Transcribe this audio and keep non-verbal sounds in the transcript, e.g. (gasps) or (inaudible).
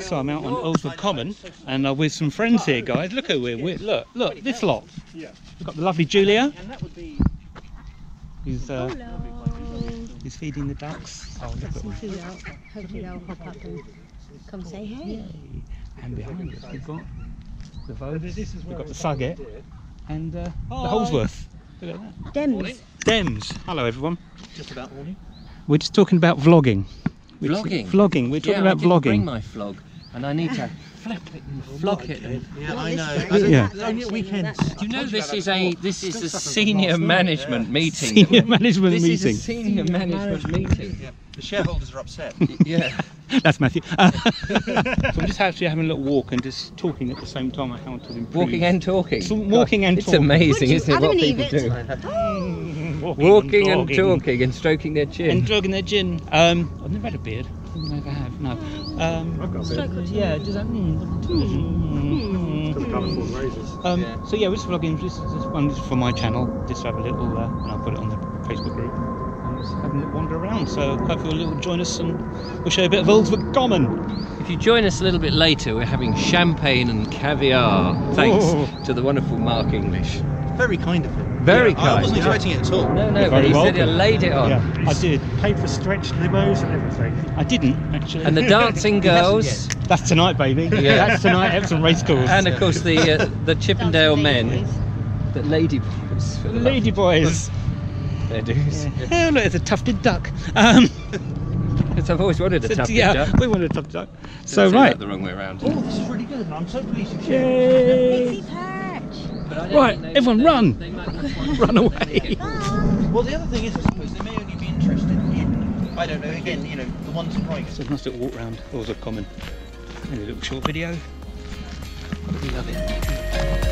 So I'm out on Earlswood Common and uh, with some friends here, guys. Look who we're with. Look, look, this lot. Yeah. We've got the lovely Julia, And that would be. who's uh, Hello. who's feeding the ducks. Oh, look at Hopefully they'll, hopefully they'll hop up and come say hey. And behind us we've got the Vobes, This is we've got the it's Sugget and uh, the Holsworth. Look at that. Dems. Dems. Hello everyone. Just about morning. We're just talking about vlogging. We're just- Vlogging? Vlogging. We're talking yeah, about I didn't bring my flog, and I need to flip it and flog it. And... Yeah, I know. I don't- Yeah. Only at weekends. Do you know this is a this is a senior management meeting? Senior management this meeting. is a senior management meeting. Yeah, the shareholders are upset. Yeah. (laughs) That's Matthew. Uh, (laughs) so (laughs) I'm just actually having a little walk and just talking at the same time on how to improve. Walking and talking. So walking and it's talking. It's amazing, isn't it? Adam What and people Eve do. (gasps) walking, Walking and vlogging, talking and stroking their chin. and drugging their gin. Um, I've never had a beard. I never have. No. Um, I've got a Strike or yeah. Does that mean? Got colourful razors. Um, Yeah. So yeah, we're just vlogging. This this one is for my channel. Just to have a little, uh, and I'll put it on the Facebook group. And just having a little wander around. So hopefully you'll join us and we'll show you a bit of Earlswood Common. If you join us a little bit later, we're having champagne and caviar, thanks Oh. to the wonderful Marq English. Very kind of him. Very I kind. I wasn't yeah. expecting it at all. No, no, You're but very he said he laid it on. Yeah, I did. Paid for stretched limos and everything. I didn't actually. And the dancing (laughs) girls, That's tonight, baby. Yeah. (laughs) That's tonight. Epsom Racecourse. and of course the uh, the Chippendale men, the lady boys. the Lady boys. of their dues. Oh, look, it's a tufted duck. Um, Because I've always wanted a so, tough (laughs) yeah, duck. we wanted a tufted duck. Didn't So right. that the wrong way around. Oh, this is really good. I'm so pleased you shared. Yay! Pixie perch. But I don't Right, everyone they- run. they might (laughs) not want Run away. (laughs) Well, the other thing is, I suppose, they may only be interested in, I don't know, again, you know, the ones in price. So it's a nice little walk round. those are common. Maybe a little short video. We love it.